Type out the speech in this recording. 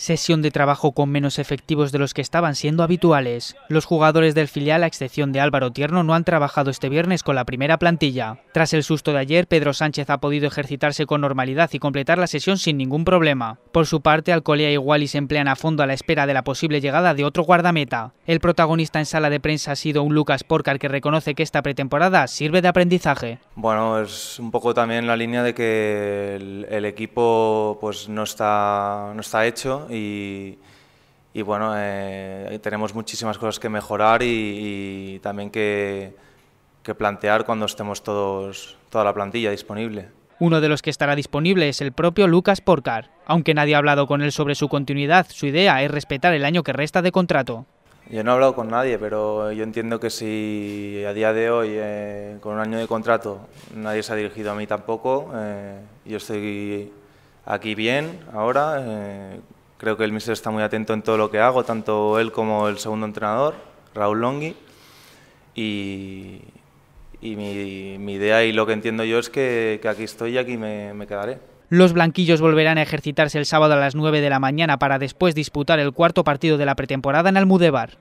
Sesión de trabajo con menos efectivos de los que estaban siendo habituales. Los jugadores del filial, a excepción de Álvaro Tierno, no han trabajado este viernes con la primera plantilla. Tras el susto de ayer, Pedro Sánchez ha podido ejercitarse con normalidad y completar la sesión sin ningún problema. Por su parte, Alcolea y Wally se emplean a fondo a la espera de la posible llegada de otro guardameta. El protagonista en sala de prensa ha sido un Lucas Porcar que reconoce que esta pretemporada sirve de aprendizaje. Bueno, es un poco también la línea de que el, equipo pues no está, no está hecho y, bueno, eh, tenemos muchísimas cosas que mejorar y, también que, que, plantear cuando estemos todos, toda la plantilla disponible. Uno de los que estará disponible es el propio Lucas Porcar. Aunque nadie ha hablado con él sobre su continuidad, su idea es respetar el año que resta de contrato. Yo no he hablado con nadie, pero yo entiendo que si a día de hoy, eh, con un año de contrato, nadie se ha dirigido a mí tampoco, eh, yo estoy aquí bien ahora, Creo que el míster está muy atento en todo lo que hago, tanto él como el segundo entrenador, Raúl Longhi. Y, mi, idea y lo que entiendo yo es que, aquí estoy y aquí me, quedaré. Los blanquillos volverán a ejercitarse el sábado a las 9 de la mañana para después disputar el cuarto partido de la pretemporada en Almudebar.